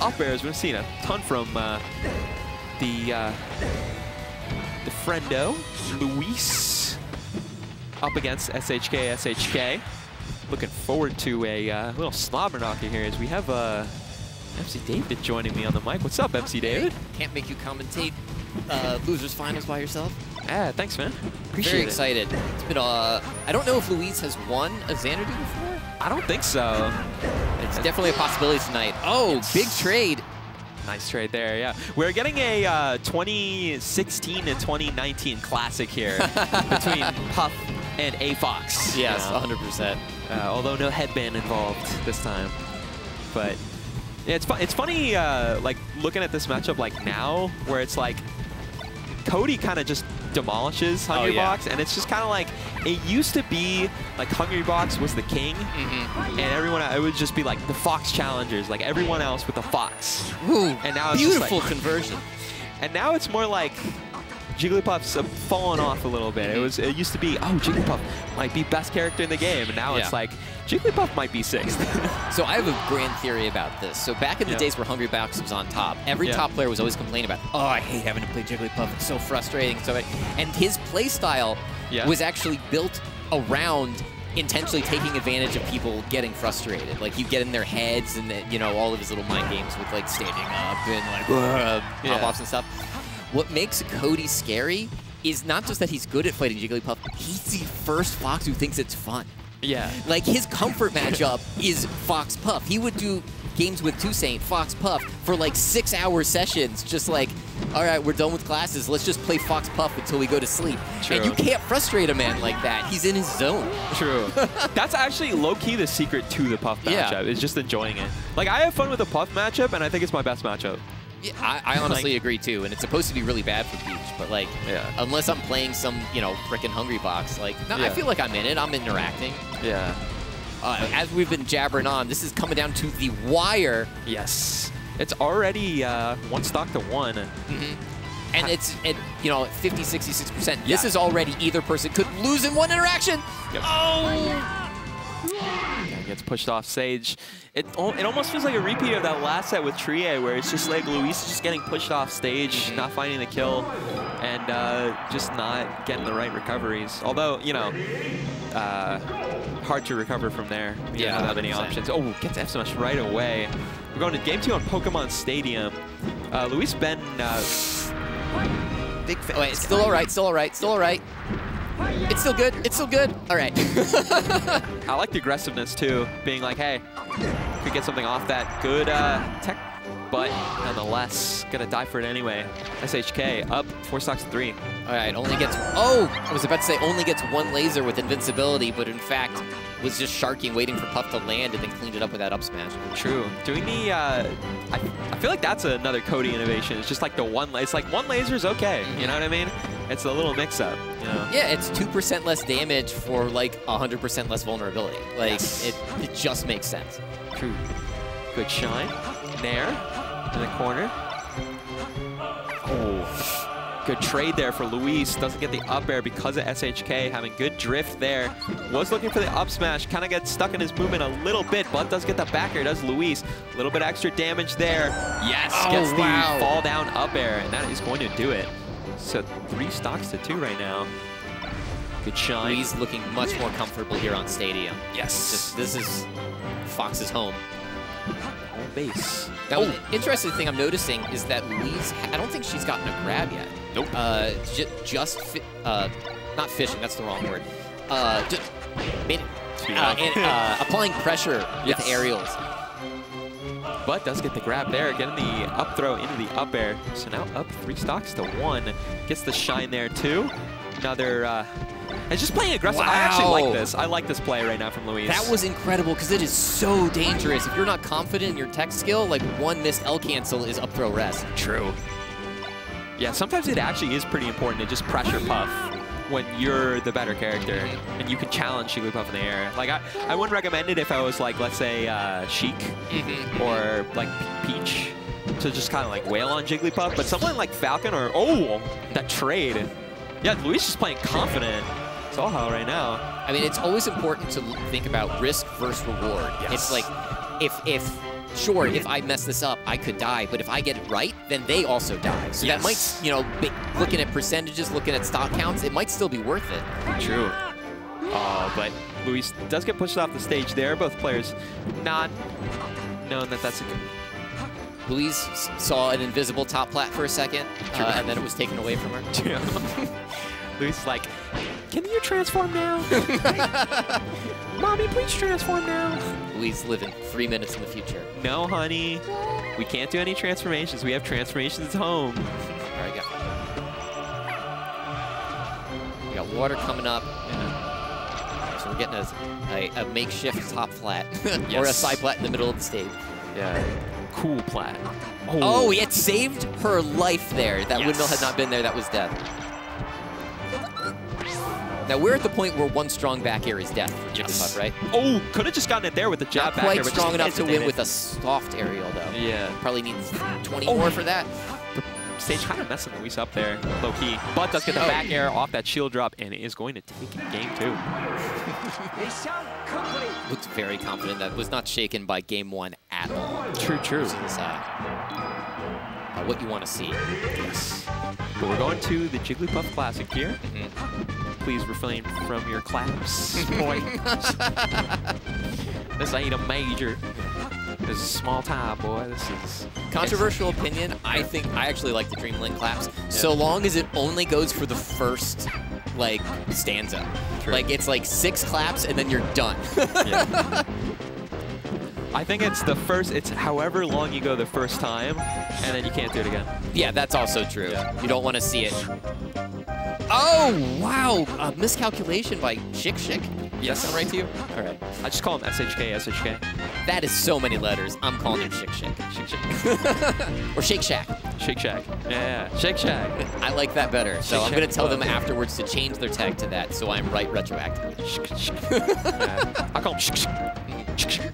up airs. We've seen a ton from uh, the uh, the friendo, Louise, up against SHK, SHK. Looking forward to a uh, little slobber knocker here as we have uh, MC David joining me on the mic. What's up, MC David? Can't make you commentate uh, losers finals by yourself. Yeah, thanks, man. Appreciate Very it. excited. It's been uh, I don't know if Louise has won a Xanadu before. I don't think so. It's definitely a possibility tonight. Oh, big trade. Nice trade there, yeah. We're getting a uh, 2016 to 2019 classic here between Puff and A-Fox. Yes, you know? 100%. uh, although no headband involved this time. But yeah, it's, fu it's funny, uh, like, looking at this matchup, like, now, where it's like, Cody kind of just demolishes Hungry yeah. Box, and it's just kind of like, it used to be, like, Hungrybox was the king, Mm-hmm. and everyone, it would just be, like, the Fox challengers, like, everyone else with the Fox. Ooh, And now it's just beautiful like- conversion. And now it's more like Jigglypuff's fallen off a little bit. It was it used to be, oh, Jigglypuff might be best character in the game, and now it's like Jigglypuff might be sixth. So I have a grand theory about this. So back in the Yeah. days where Hungrybox was on top, every Yeah. top player was always complaining about, oh, I hate having to play Jigglypuff. It's so frustrating. So, and his play style Yeah. was actually built around intentionally taking advantage of people getting frustrated. Like you get in their heads and then, you know all of his little mind games with like standing up and like uh, Yeah. pop offs and stuff. What makes Cody scary is not just that he's good at fighting Jigglypuff, he's the first Fox who thinks it's fun. yeah. Like his comfort matchup is Fox Puff. He would do games with Toussaint, Fox Puff, for like six hour sessions, just like, all right, we're done with classes. Let's just play Fox Puff until we go to sleep. True. And you can't frustrate a man like that. He's in his zone. True. That's actually low-key the secret to the Puff Yeah. matchup, is just enjoying it. Like, I have fun with the Puff matchup, and I think it's my best matchup. Yeah, I, I honestly Like- agree too, and it's supposed to be really bad for Peach, but like, Yeah. unless I'm playing some, you know, frickin' Hungrybox, like, no, I feel like I'm in it. I'm interacting. Yeah. Uh, as we've been jabbering on, this is coming down to the wire. Yes. It's already uh, one stock to one. Mm -hmm. And it's, at, you know, 50, 66%. This Yeah. is already either person could lose in one interaction. Yep. Oh! Yeah, gets pushed off stage. It, it almost feels like a repeat of that last set with Trie, where it's just like Louise is just getting pushed off stage, not finding the kill, and uh, just not getting the right recoveries. Although, you know, uh, hard to recover from there. We Yeah, don't have any 100%. options. Oh, gets F smash right away. We're going to game two on Pokemon Stadium. Uh, Louise Ben, uh, big fan. Oh, wait, it's still all right, still all right, still all right. It's still good, it's still good. All right. I like the aggressiveness too, being like, hey, could get something off that good uh, tech, but nonetheless, gonna die for it anyway. SHK up four stocks to three. all right, only gets, oh, I was about to say only gets one laser with invincibility, but in fact was just sharking, waiting for Puff to land and then cleaned it up with that up smash. True. Doing the, uh, I, I feel like that's another Cody innovation. It's just like the one, it's like one laser's okay. You know what I mean? It's a little mix up. You know? Yeah, it's 2% less damage for like 100% less vulnerability. Like, Yes. it, it just makes sense. True. Good shine. Nair in the corner. Oh. Good trade there for Louise. Doesn't get the up air because of SHK having good drift there. Was looking for the up smash. Kind of gets stuck in his movement a little bit, but does get the back air. Does Louise. A little bit extra damage there. Yes, Oh, gets the fall down up air, and that is going to do it. So three stocks to two right now. Good shine. He's looking much more comfortable here on Stadium. Yes. Just, this is Fox's home. home base. Now, Oh. interesting thing I'm noticing is that Louise, I don't think she's gotten a grab yet. Nope. Uh, ju just, fi uh, not fishing, that's the wrong word. Uh, just, made, uh, and, uh, applying pressure with Yes. aerials. But does get the grab there, getting the up throw into the up air. So now up three stocks to one. Gets the shine there too. Another, uh, and just playing aggressive. I actually like this. I like this play right now from Louise. That was incredible because it is so dangerous. If you're not confident in your tech skill, like one missed L cancel is up throw rest. true. Yeah, sometimes it actually is pretty important to just pressure Puff when you're the better character and you can challenge Jigglypuff in the air. Like, I, I wouldn't recommend it if I was like, let's say, uh, Sheik or like Peach to just kind of like wail on Jigglypuff, but someone like Falcon or, oh, that trade. Yeah, Louise is playing confident. Soha right now. I mean, it's always important to think about risk versus reward. Yes. It's like if if sure, if I mess this up, I could die, but if I get it right, then they also die. So that might, you know, looking at percentages, looking at stock counts, it might still be worth it. True. Oh, but Louise does get pushed off the stage there. Both players not knowing that that's a good... Louise s- saw an invisible top plat for a second, uh, and then it was taken away from her. Louise is like, can you transform now? Mommy, please transform now. Louise in three minutes in the future. No, honey. We can't do any transformations. We have transformations at home. All right, got. We got water coming up. So we're getting a, a, a makeshift top flat or a Yes. side plat in the middle of the stage. Yeah. Cool plat. Oh, oh, it saved her life there. That Yes. windmill had not been there, that was death. Now we're at the point where one strong back air is death for Jigglypuff, right? Oh, could have just gotten it there with the jab Not back quite there, but strong just enough to win with a soft aerial though. Yeah. Probably needs 20 Oh. more for that. The stage kind of messing Louise up there, low key. But does get the back air off that shield drop, and it is going to take game two. Looks very confident. That was not shaken by game one at all. True, true. Is uh, what you want to see. Yes. But we're going to the Jigglypuff Classic here. Mhm. Please refrain from your claps, this ain't a major. This is small time, boy. This is Controversial opinion. I think I actually like the Dreamland claps, so long as it only goes for the first like stanza. True. Like it's like six claps and then you're done. Yeah. I think it's the first. It's however long you go the first time, and then you can't do it again. yeah, that's also true. Yeah. You don't want to see it. Oh wow! A miscalculation by Shik Shik. Does Yes. that sound right to you? All right. I just call him SHK, SHK. That is so many letters. I'm calling him Shik Shik. Shake, shake. or Shake Shack. Shake Shack. Yeah, Shake Shack. I like that better. So Shake I'm going to tell them afterwards to change their tag to that so I'm right retroactively. yeah. I call him shk, shk.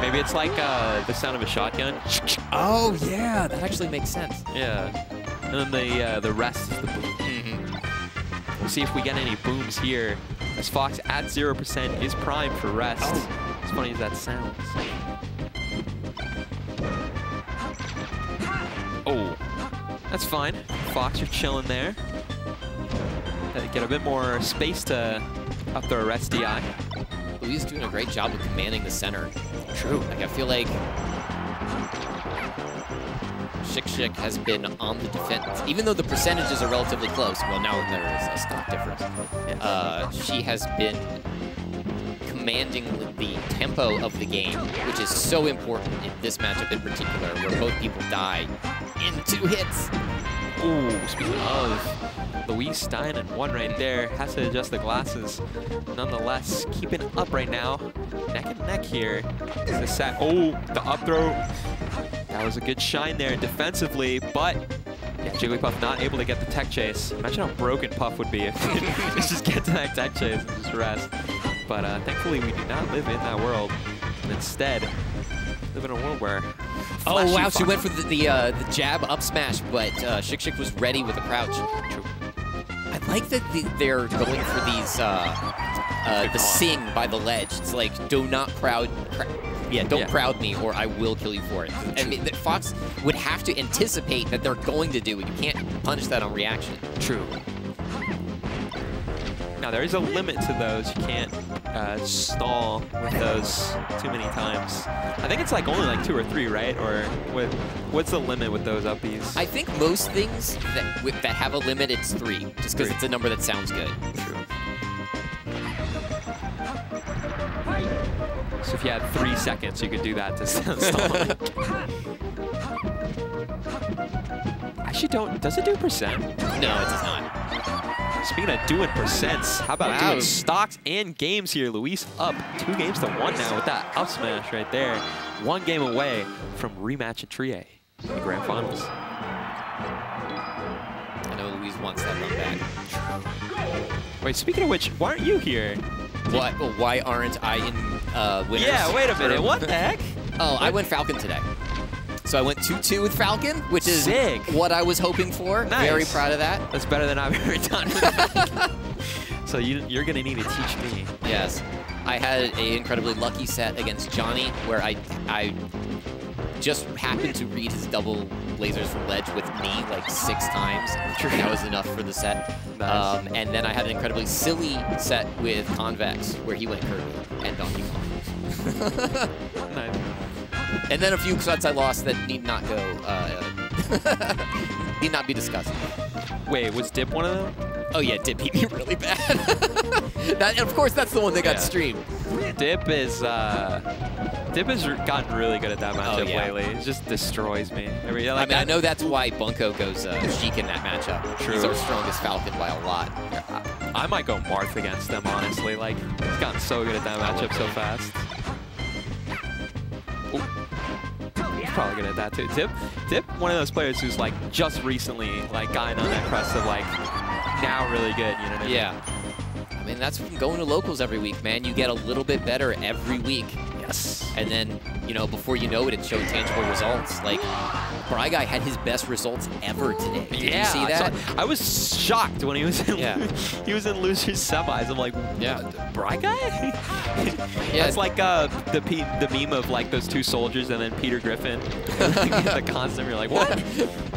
Maybe it's like uh, the sound of a shotgun. Oh, yeah. That actually makes sense. Yeah. And then the uh, the rest is the boom. Mm-hmm. We'll see if we get any booms here. As Fox at 0% is primed for rest. As funny as that sounds. Oh, that's fine. Fox, you're chilling there. Uh, Get a bit more space to up the rest DI. Louise doing a great job of commanding the center. True. Like, I feel like Shik Shik has been on the defense. Even though the percentages are relatively close, well, now there is a stock difference. Uh, she has been commanding the tempo of the game, which is so important in this matchup in particular, where both people die in two hits. Ooh, speaking of, Louise Stein and one right there has to adjust the glasses. Nonetheless, keeping up right now. Neck and neck here. Is the set. Oh, the up throw. That was a good shine there defensively, but yeah, Jigglypuff not able to get the tech chase. Imagine how broken Puff would be if he just get to that tech chase and just rest. But uh, thankfully, we do not live in that world. And instead, live in a world where. Oh wow, she went for the the, uh, the jab up smash, but uh, Shik Shik was ready with a crouch. True. I like that the, they're going for these uh, uh, the sing by the ledge. It's like do not crowd, cra- yeah, don't Yeah. crowd me or I will kill you for it. I mean, that Fox would have to anticipate that they're going to do it. You can't punish that on reaction. True. Now there is a limit to those. You can't uh, stall with those too many times. I think it's like only like two or three, right? Or what? What's the limit with those uppies? I think most things that that have a limit, it's three, just because it's a number that sounds good. True. If you had three seconds, you could do that to stall. Actually, don't. Does it do percent? No, it does not. Speaking of doing percents, how about Wow. doing stocks and games here? Louise up two games to one now with that up smash right there. One game away from rematch at Trie in the grand finals. I know Louise wants that one back. Wait, speaking of which, why aren't you here? Why, why aren't I in uh, winners? Yeah, wait a minute. What the heck? Oh, I went Falcon today. So I went 2-2 with Falcon, which is Sick. what I was hoping for. Nice. Very proud of that. That's better than I've ever done. so you, you're going to need to teach me. Yes. I had an incredibly lucky set against Johnny where I I just happened to read his double lasers from ledge with me like six times. That was enough for the set. Nice. Um, and then I had an incredibly silly set with Convex where he went Kirby and Donkey Kong. Nice. And then a few cuts I lost that need not go, uh, need not be discussed. Wait, was Dip one of them? Oh yeah, Dip beat me really bad. that, and of course, that's the one that got Yeah. streamed. Dip is uh, Dip has gotten really good at that matchup yeah. lately. It just destroys me. I mean, I like mean, I know that's why Bunko goes uh, Sheik in that matchup. True. He's our strongest Falcon by a lot. I might go Marth against them, honestly. Like, he's gotten so good at that matchup so fast. Ooh. He's probably good at that too. Dip, Dip, one of those players who's like just recently like gotten on that crest of like now really good. You know what I mean? Yeah. I mean, that's from going to locals every week, man. You get a little bit better every week. Yes. And then, you know, before you know it, it showed tangible results. Like, Bry Guy had his best results ever today. Did yeah, you see that? I, was shocked when he was in Yeah. he was in losers semis. I'm like, Yeah. Bry guy? Yeah. It's like uh, the P the meme of like those two soldiers and then Peter Griffin. the constant. You're like, what?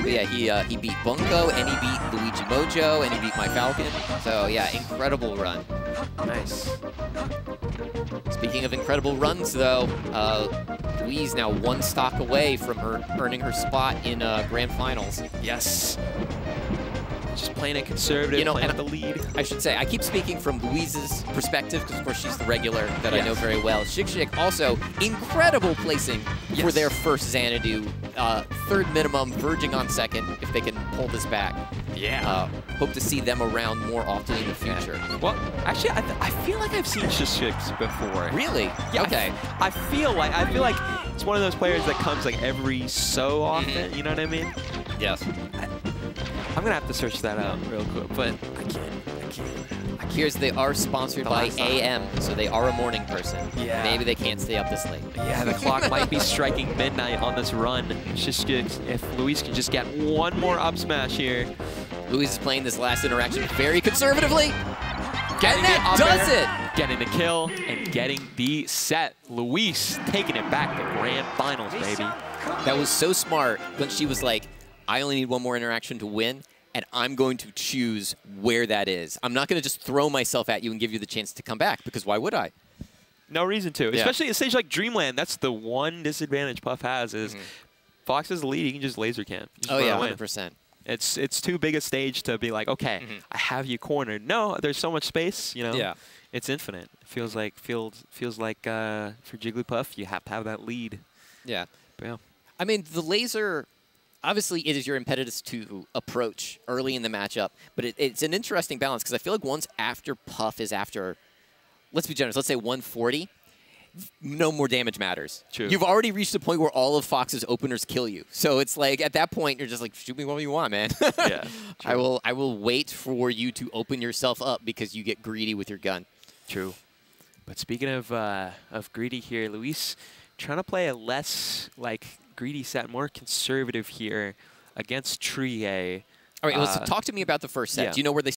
But yeah, he uh, he beat Bunko, and he beat Luigi Mojo, and he beat my Falcon. So yeah, incredible run. Nice. Speaking of incredible runs, though, uh, Louise now one stock away from her earning her spot in uh, Grand Finals. Yes. Just playing it conservative, You know, and- the lead. I should say, I keep speaking from Louise's perspective, because of course she's the regular that I know very well. Shik Shik also incredible placing for their first Xanadu. Uh, third minimum, verging on second, if they can pull this back. Yeah. Uh, hope to see them around more often in the future. well, actually, I, th I feel like I've seen Shishix before. Really? Yeah, I Okay. I, feel like I feel like it's one of those players that comes like every so often. You know what I mean? Yes. I'm gonna have to search that out real quick, but I can't. I can't. Here's they are sponsored The by. AM, so they are a morning person. Yeah. Maybe they can't stay up this late. Yeah, the clock might be striking midnight on this run. It's just good if Louise can just get one more up smash here. Louise is playing this last interaction very conservatively. Getting and that does air, it! Getting the kill and getting the set. Louise taking it back to grand finals, baby. That was so smart when she was like, I only need one more interaction to win, and I'm going to choose where that is. I'm not going to just throw myself at you and give you the chance to come back, because why would I? No reason to, Yeah. especially at a stage like Dreamland. That's the one disadvantage Puff has is Fox has the lead. He can just laser camp. Just. Oh, yeah, 100%. It's it's too big a stage to be like, okay, Mhm. I have you cornered. No, there's so much space. You know, Yeah. it's infinite. It feels like feels feels like uh, for Jigglypuff, you have to have that lead. Yeah. But yeah. I mean, the laser, obviously, it is your impetus to approach early in the matchup, but it, it's an interesting balance because I feel like once after Puff is after, let's be generous, let's say 140, no more damage matters. True. You've already reached the point where all of Fox's openers kill you. So it's like at that point you're just like shoot me what you want, man. Yeah, I will I will wait for you to open yourself up because you get greedy with your gun. True. But speaking of uh, of greedy here, Louise trying to play a less like greedy set, more conservative here against Trie. All right, well, so Uh, talk to me about the first set. yeah. Do you know where they